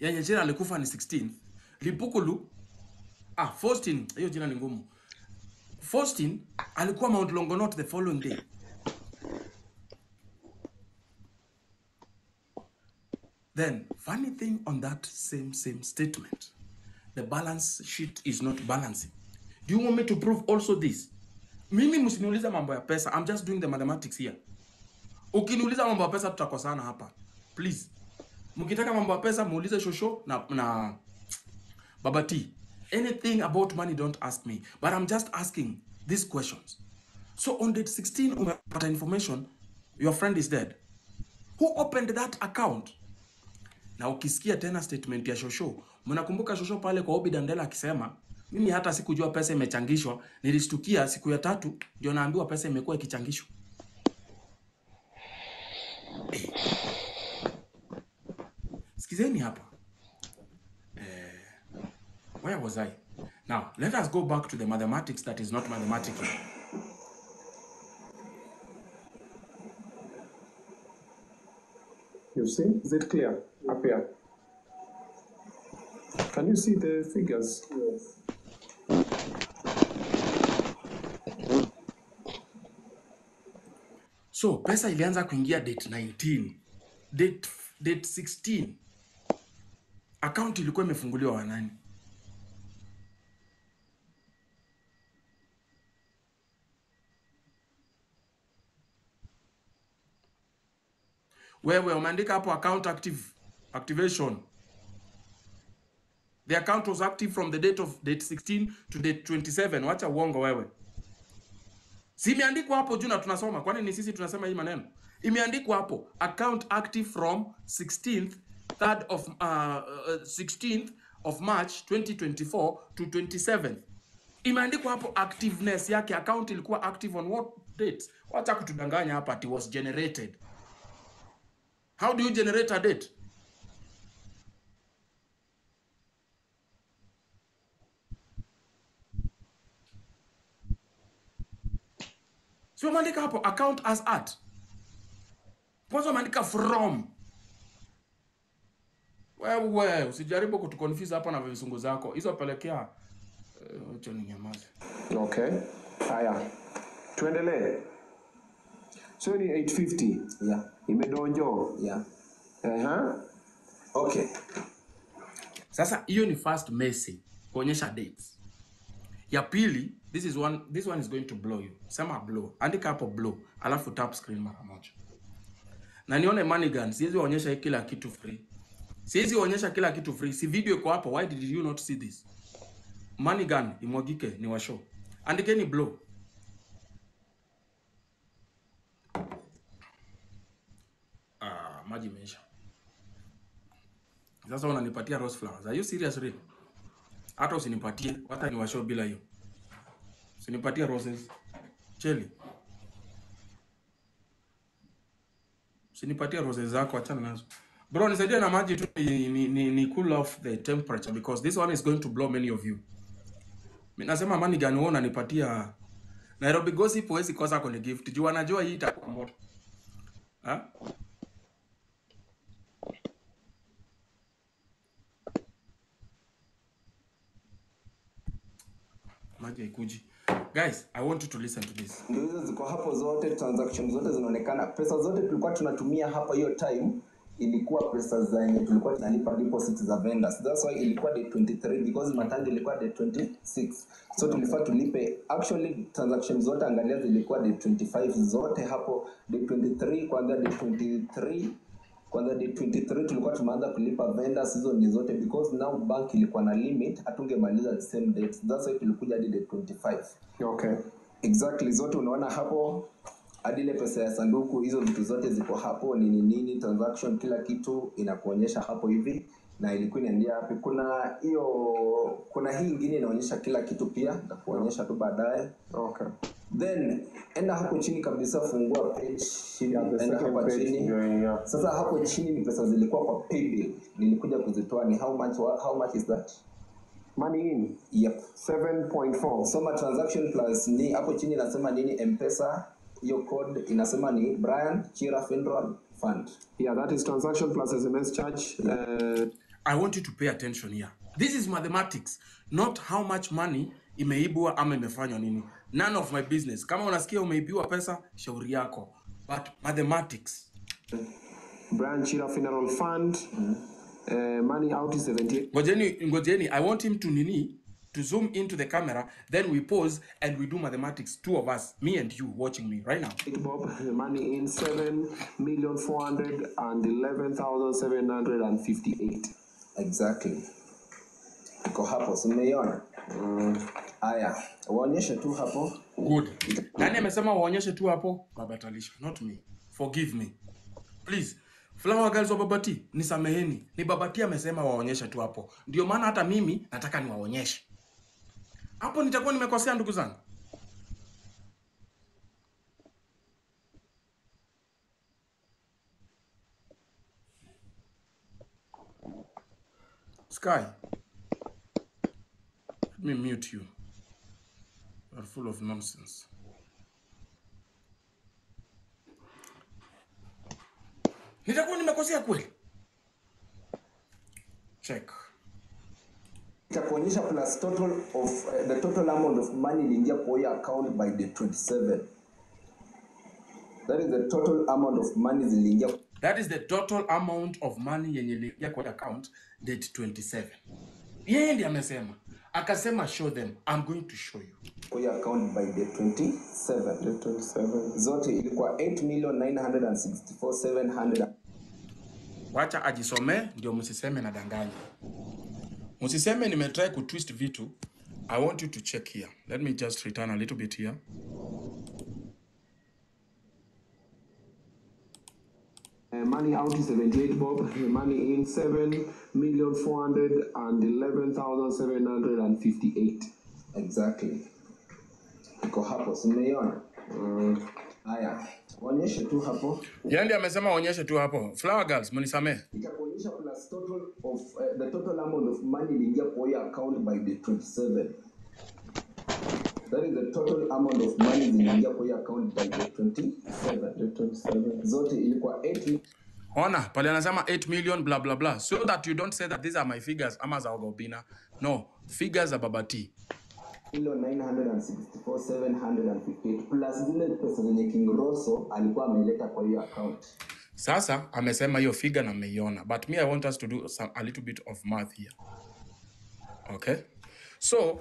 yenye jina alikufa ni 16 Lipukulu ah Faustin, hiyo jina ni ngumu. Faustin alikuwa Mount Longonot the following day. Then funny thing on that same same statement, the balance sheet is not balancing. Do you want me to prove also this? Mimi msiniulize mambo ya pesa. I'm just doing the mathematics here. Ukiniuliza mambo ya pesa tutakosana hapa. Please. Mkitaka mambo ya pesa muulize Shosho na, na Baba T. Anything about money don't ask me. But I'm just asking these questions. So on date 16 umepata information your friend is dead. Who opened that account? Na ukisikia tena statement ya Shosho, mnakumbuka Shosho pale kwa Obi Dandela akisema mimi hata sikujua pesa imechangishwa, nilishtukia siku ya tatu ndio naambiwa pesa imekuwa ikichangishwa. Sikizeni hapa. Eh, where was I? Now, let us go back to the mathematics that is not mathematical. You see? Is it clear? Up here. Can you see the figures? Yes. So, pesa ilianza kuingia date 19. Date, date 16. Account ilikuwa imefunguliwa wa nani? Wewe umeandika hapo account active activation. The account was active from the date of date 16 to date 27. Wacha uongo wewe. Si imeandikwa hapo juu na tunasoma. Kwani ni sisi tunasema hii maneno? Imeandikwa hapo account active from 16th 3rd of uh, uh, 16th of March 2024 to 27th. Imeandikwa hapo activeness yake account ilikuwa active on what date? Wacha kutudanganya hapa it was generated. How do you generate a date? Sio umeandika hapo account as at kwanza umeandika from wewe usijaribu kutuconfuse hapa na visungu zako hizo pelekea hicho. Uh, ni nyamaze Okay. Haya. Tuendelee. So ni 850. Yeah. Imedonjo. Yeah. Aha. Okay. sasa hiyo ni first message kuonyesha dates ya pili this is one this one is going to blow you. Sema blow. Andika hapo blow. Alafu tap screen mara moja. Na nione money gun, siwezi waonyesha kila kitu free. Siwezi waonyesha kila kitu free. Si video iko hapo. Why did you not see this? Money gun imwagike ni wa show. Andikeni blow. Ah maji imeisha. Sasa unanipatia rose flowers. Are you serious really? Hata usinipatie. Hata niwashow bila hiyo usinipatie roses. Cheli. Sinipatia roses zako achana nazo. Bro nisaidie na maji tu ni, ni, ni, cool off the temperature because this one is going to blow many of you. Mimi nasema mani gani wewe unanipatia? Nairobi gossip huwezi kosa kwenye gift. Juu anajua hii itakuwa moto. Ha? maji haikuji guys i want you to listen to this. Ndio hizo ziko hapo zote transactions zote zinaonekana. Pesa zote tulikuwa tunatumia hapa hiyo time ilikuwa pesa zenye tulikuwa tunalipa deposit za vendors. That's why ilikuwa day 23 because matanga ilikuwa day 26 so tulifaa tulipe actually transactions zote angalia zilikuwa day 25 zote hapo. Day 23 kwanza day 23 kwanza day 23 tulikuwa tumeanza kulipa vendors hizo ni zote because now bank ilikuwa na limit hatungemaliza the same date that's why tulikuja hadi day 25 Okay. exactly zote unaona hapo hadi ile pesa ya sanduku hizo vitu zote ziko hapo nini nini transaction kila kitu inakuonyesha hapo hivi na ilikuwa inaendia wapi kuna hiyo kuna hii ingine inaonyesha kila kitu pia nitakuonyesha tu baadaye Okay. Then enda hapo chini kabisa fungua page Yeah, enda second chini. sasa hapo chini ni pesa zilikuwa kwa paybill nilikuja kuzitoa. Ni how much how much is that? Money in. Yep. 7.4. soma transaction plus ni hapo chini inasema nini? Mpesa. Hiyo code inasema ni brian chira funeral fund. Yeah, that is transaction plus SMS charge. Uh, I want you to pay attention here. This is mathematics, not how much money imeibwa ama imefanywa nini. None of my business. Kama unasikia umeibiwa pesa, shauri yako. But mathematics. branch Chira Funeral Fund. Uh, money out is 78 Ngojeni, ngojeni, I want him to nini to zoom into the camera, then we pause and we do mathematics. Two of us, me and you watching me right now. bob. Money in seven million 411,758. exactly iko hapo simeiona haya waonyeshe tu hapo Good. Nani amesema waonyeshe tu hapo? Baba Talisha, not me. Forgive me. Please. Flower girls wa Babati, nisameheni. Ni Babati amesema waonyeshe tu hapo. Ndio maana hata mimi nataka niwaonyeshe. Hapo nitakuwa nimekosea ndugu zangu. Sky. Let me mute you. Are full of nonsense. Nitakuwa nimekosea kweli? Check. itakuonyesha plus total of uh, the total amount of money iliingia kwa hiyo account by the 27 that is the total amount of money ziliingia That is the total amount of money yenye iliingia kwa account date 27. Yeye ndiye amesema. Akasema show them. I'm going to show you. kwa hiyo account by the 27 27. zote ilikuwa 8,964,700 Wacha ajisome ndio msiseme na danganya. Msiseme nimetry kutwist vitu. I want you to check here. Let me just return a little bit here. Money out is 78 bob. Uh, money in 7,411,758. exactly iko hapo simeiona haya waonyeshe tu hapo amesema tu hapo. Flower girls, mnisamee. itakuonyesha plus total of uh, the total amount of money iliingia kwa hiyo account by the 27 That is the total amount of money zinaingia kwa hiyo account by the 27. The 27. Zote ilikuwa 8 ona pale anasema 8 million bla bla bla, so that you don't say that these are my figures ama za ogobina no figures za babati million 964,758 plus zile pesa zenye King Rosso alikuwa ameleta kwa hiyo account. sasa amesema hiyo figure na ameiona, but me i want us to do some, a little bit of math here okay so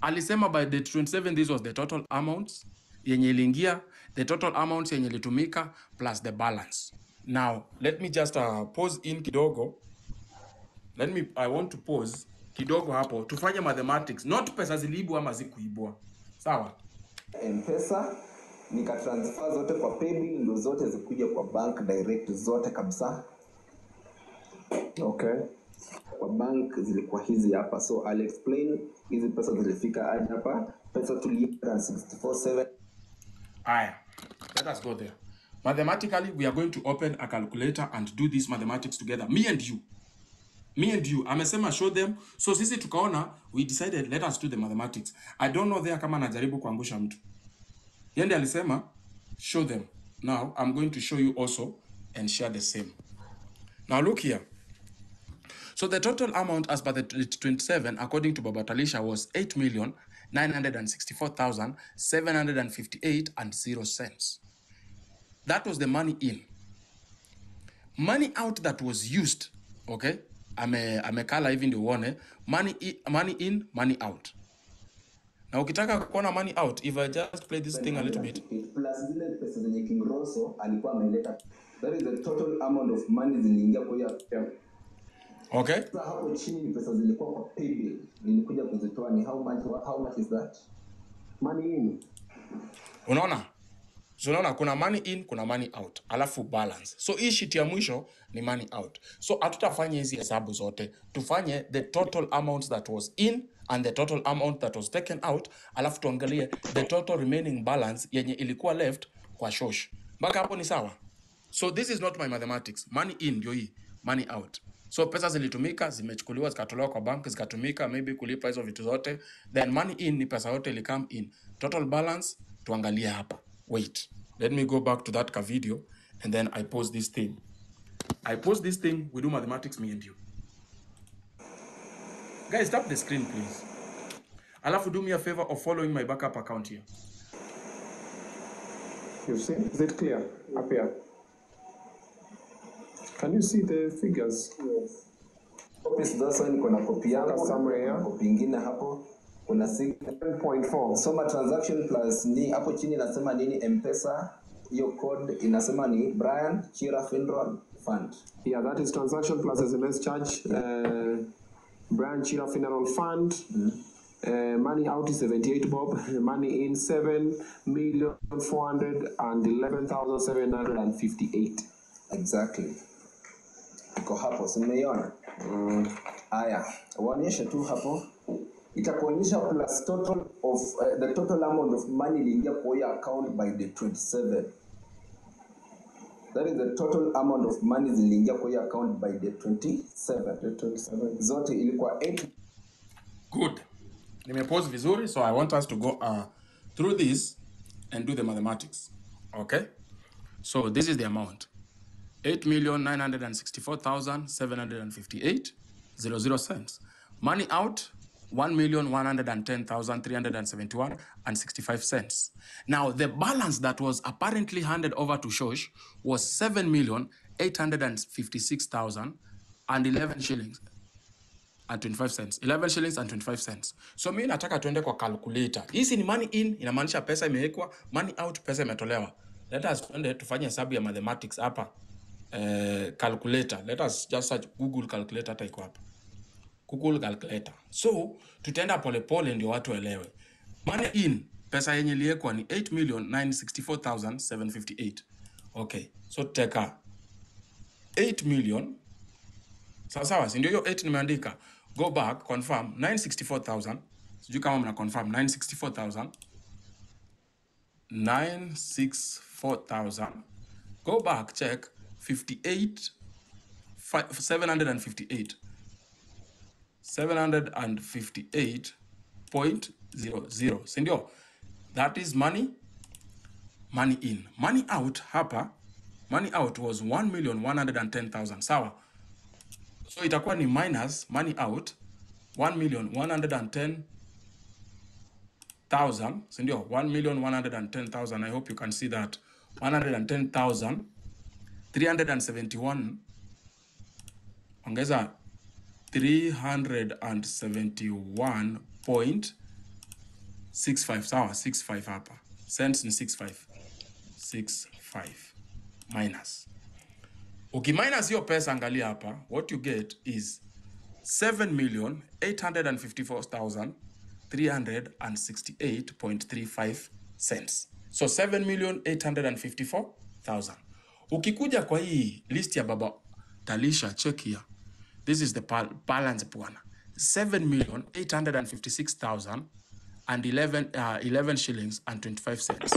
alisema by the 27 this was the total amounts yenye iliingia the total amounts yenye ilitumika plus the balance. Now let me just uh, pause in kidogo. Let me i want to pause kidogo hapo tufanye mathematics. Not pesa ziliibwa ama zikuibwa sawa? M-Pesa nikatransfer zote kwa paybill ndo zote zikuja kwa bank direct zote kabisa. Okay. Kwa bank zilikuwa hizi hapa, so I'll explain hizi pesa zilifika aje hapa. Pesa tulipa 647 Aya, let us go there. Mathematically, we are going to open a calculator and do this mathematics together. Me and you. Me and you. Amesema show them. So sisi tukaona, we decided let us do the mathematics. I don't know there kama najaribu kuangusha mtu. Yende alisema show them. Now I'm going to show you also and share the same. Now look here. So the total amount as per the 27, according to Baba Talisha, was 8,964,758 and 0 cents. That was the money in. Money out that was used, okay? Amekala hivi ndio uone money in, money in, money out. Na ukitaka kuona money out, if I just play this thing a little bit. plus zile pesa zenye King Rosso alikuwa ameleta. That is the total amount of money ziliingia kwa hiyo. Okay? Sasa hapo chini pesa zilikuwa kwa paybill, nilikuja kuzitoa ni how much, how much is that? Money in. Unaona? So unaona kuna money in, kuna money out, alafu balance. So hii sheet ya mwisho ni money out. So hatutafanya hizi hesabu zote, tufanye the total amount that was in and the total amount that was taken out, alafu tuangalie the total remaining balance yenye ilikuwa left kwa shosh. Mpaka hapo ni sawa? So this is not my mathematics. Money in ndio hii, money out. So pesa zilitumika, zimechukuliwa, zikatolewa kwa bank, zikatumika maybe kulipa hizo vitu zote. Then money in ni pesa yote ili come in. Total balance tuangalie hapa. Wait. Let me go back to that ka video and then I post this thing. I post this thing, we do mathematics me and you. Guys, tap the screen please. Alafu do me a favor of following my backup account here. You see? Is it clear? Up here. Can you see the figures? Yes. Copy sasa niko na copy yangu, Got somewhere here. kuna copy ingine hapo. Kuna sig- 10.4. soma transaction plus ni hapo chini inasema nini mpesa hiyo code inasema ni brian chira funeral fund Yeah, that is transaction plus SMS charge. Uh, Brian Chira Funeral Fund. Uh, money out is 78 bob. Money in 7 million 411,758. exactly iko hapo simeiona haya mm, uonyeshe tu hapo itakuonyesha plus total of uh, the total amount of money iliingia kwa hiyo account by the 27 that is the total amount of money ziliingia kwa hiyo account by the 27 The 27. zote ilikuwa 8 Good. Nimepause vizuri, so I want us to go uh, through this and do the mathematics. Okay? So this is the amount. 8,964,758 00 cents. Money out 1,110,371 and 65 cents. Now the balance that was apparently handed over to Shosh was 7,856,000 and 11 shillings and 25 cents. 11 shillings and 25 cents. So mi nataka tuende kwa calculator. Hizi ni money in inamaanisha pesa imewekwa money out pesa imetolewa. Let us tuende tufanye hesabu ya mathematics hapa eh, calculator. Let us just search google calculator hata iko hapa. Google calculator. So tutaenda polepole ndio watu waelewe. Money in pesa yenye iliwekwa ni 8,964,758 okay so teka 8 million. Sawa sawa si ndio hiyo 8 nimeandika? Go back confirm 964000 sijui kama mna confirm 964000 964,000 go back check 58 fi- 758 758 0 si ndio? That is money money in. Money out hapa, money out was 1,110,000 sawa. So itakuwa ni minus money out 1,110,000 si ndio? 1,110,000 I hope you can see that 110,000 371 ongeza 371.65 sawa 65 hapa. Cents ni 65 65 minus. Ukiminus hiyo pesa angalia hapa what you get is 7,854,368.35 cents. So 7,854,000 ukikuja kwa hii list ya baba Talisha check here this is the balance bwana 7,856,000 and 11, uh, 11 shillings and 25 cents.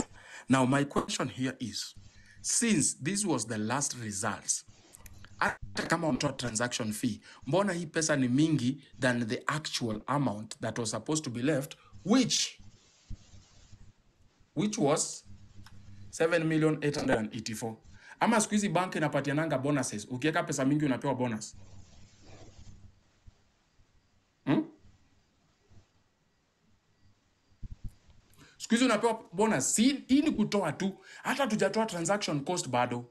Now, my question here is since this was the last results, hata kama unatoa transaction fee, mbona hii pesa ni mingi than the actual amount that was supposed to be left, which which was 7,884. Ama siku hizi bank inapatiananga bonuses, ukiweka pesa mingi unapewa bonus hmm? siku hizi unapewa bonus. Si hii ni kutoa tu, hata hatujatoa transaction cost bado.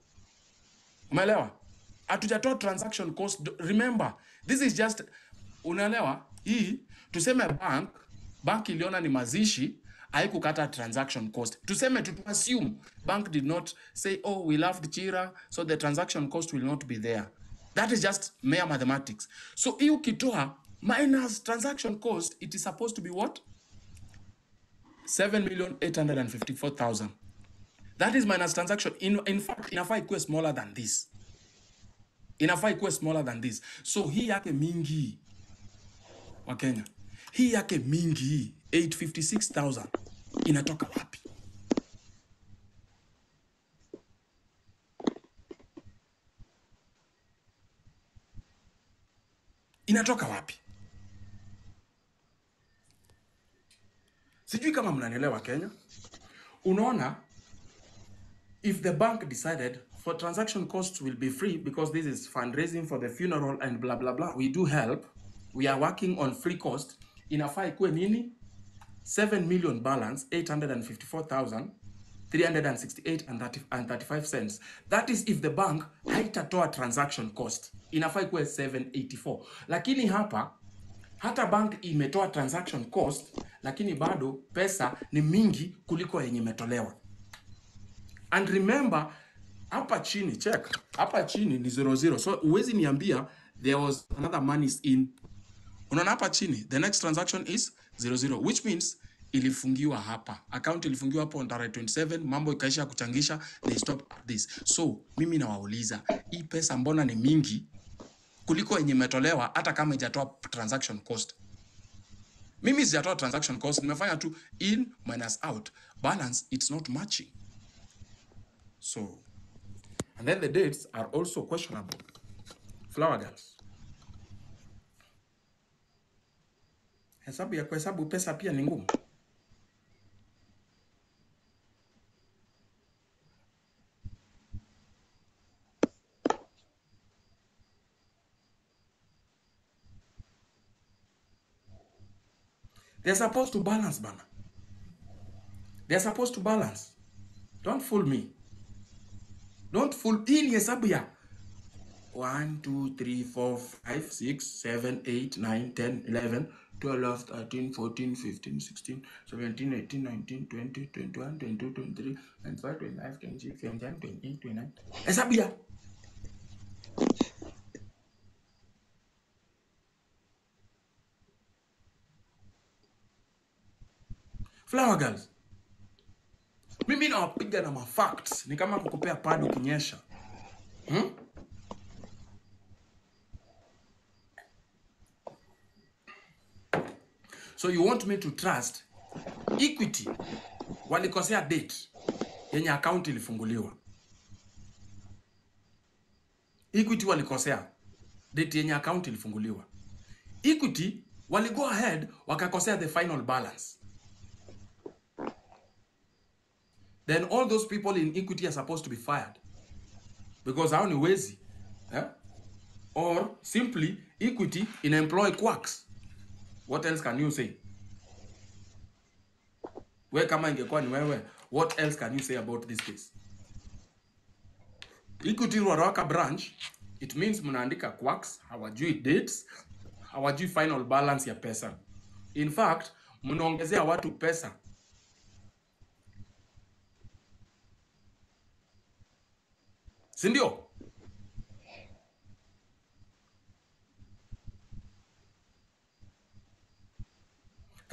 Umeelewa? Hatujatoa transaction cost. Remember, this is just unaelewa? Hii tuseme bank bank iliona ni mazishi haikukata transaction cost. Tuseme tu tu assume bank did not say oh we loved Chira so the transaction cost will not be there. That is just mere mathematics. So hii ukitoa minus transaction cost it is supposed to be what? 7,854,000. That is minus transaction. In, in fact, inafaa ikuwe smaller than this. Inafaa ikuwe smaller than this. So hii yake mingi wa Kenya. Hii yake mingi 856,000 inatoka wapi? Inatoka wapi? Sijui kama mnanielewa Kenya. Unaona, if the bank decided for transaction costs will be free because this is fundraising for the funeral and blah blah blah, we do help. We are working on free cost. Inafaa ikuwe nini? 7 million balance 854,000 368 and 30 and 35 cents. That is if the bank haitatoa transaction cost. inafai kuwe 784. Lakini hapa hata bank imetoa transaction cost, lakini bado pesa ni mingi kuliko yenye imetolewa. And remember hapa chini check, hapa chini ni 00. So uwezi niambia there was another money in. Unaona hapa chini the next transaction is 00 which means ilifungiwa hapa. Account ilifungiwa hapo on tarehe 27, mambo ikaisha kuchangisha, they stop this. So mimi nawauliza, hii pesa mbona ni mingi kuliko yenye imetolewa hata kama ijatoa transaction cost? Mimi sijatoa transaction cost, nimefanya tu in minus out. Balance it's not matching. So and then the dates are also questionable. Flower girls. Hesabu ya kuhesabu pesa pia ni ngumu. They're supposed to balance bana. They're supposed to balance. Don't fool me. Don't fool. Ni hesabu ya 1, 2, 3, 4, 5, 6, 7, 8, 9, 10, 11, 12, 13, 14, 15, 16, 17, 18, 19, 20, 21, 22, 23, 25, 25, 26, 27, 28, 29. Hesabu ya flower girls. Mimi nawapiga na mafacts, ni kama kukupea pad ukinyesha. Hmm? So you want me to trust Equity walikosea date yenye account ilifunguliwa. Equity walikosea date yenye account ilifunguliwa. Equity waligo ahead wakakosea the final balance. Then all those people in Equity are supposed to be fired because hao ni wezi eh? Or simply Equity inaemploy quacks what else can you say? We kama ingekuwa ni wewe what else can you say about this case? Equity ruaraka branch it means mnaandika quacks hawajui dates hawajui final balance ya pesa. In fact mnaongezea watu pesa. Si ndio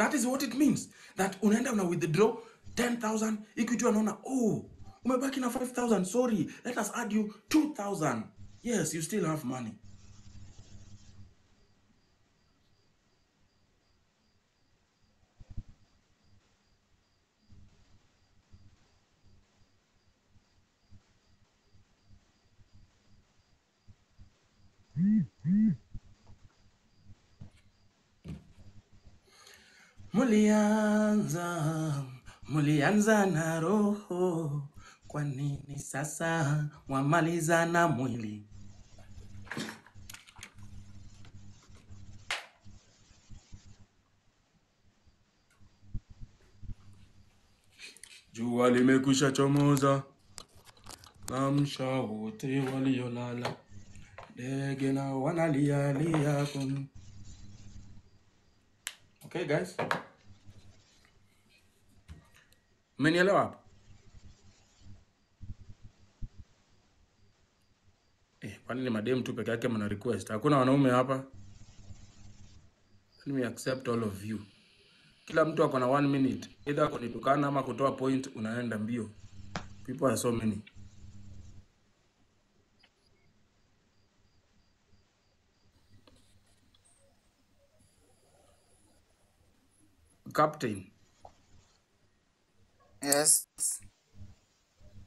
that is what it means. That unaenda una withdraw 10000 equity wanaona oh umebaki na 5000 sorry. Let us add you 2000 yes you still have money Mulianza, mulianza na roho, kwa nini sasa mwamaliza na mwili? Jua limekwisha chomoza, amsha wote waliolala, ndege na wanalialia. Okay guys, mmenielewa hapo? Eh, kwani ni madem tu peke yake mna request? Hakuna wanaume hapa? Let me accept all of you. Kila mtu ako na one minute, either kunitukana ama kutoa point, unaenda mbio. People are so many. Captain, Yes.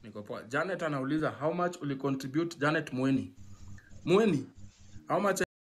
niko poa. Janet anauliza how much uli contribute Janet Mweni. Mweni, how much